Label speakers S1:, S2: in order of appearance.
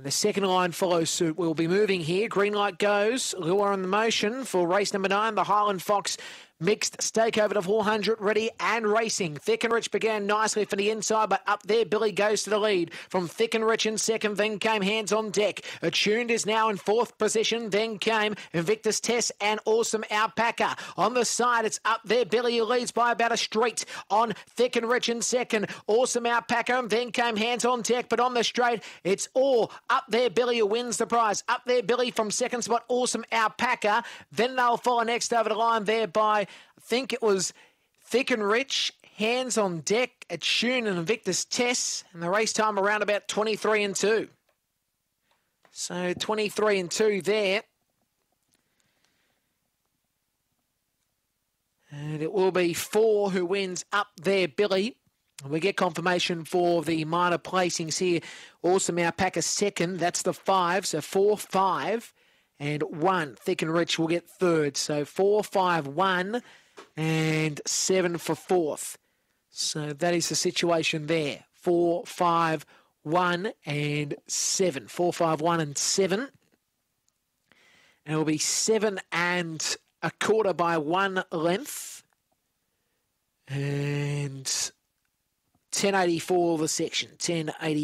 S1: And the second line follows suit. We'll be moving here. Green light goes. Lure on the motion for race number nine, the Highland Fox Mixed stake over to 400, ready and racing. Thick and Rich began nicely for the inside, but up there Billy goes to the lead. From Thick and Rich in second, then came Hands on Deck. Attuned is now in fourth position, then came Invictus Tess and Awesome Alpaca. On the side, it's up there. Billy leads by about a straight on Thick and Rich in second. Awesome Alpaca, and then came Hands on Deck, but on the straight, it's all up there. Billy wins the prize. Up there, Billy from second spot, Awesome Alpaca. Then they'll follow next over the line there by I think it was Thick and Rich, Hands on Deck, Attune and Invictus Tess, and the race time around about 23 and 2. So 23 and 2 there. And it will be four who wins up there, Billy. We get confirmation for the minor placings here. Awesome Alpaca second. That's the five. So four, five, and one. Thick and Rich will get third. So four, five, one and seven for fourth. So that is the situation there. Four, five, one, and seven. Four, five, one, and seven. And it will be seven and a quarter by one length. And 1084 the section. 1080.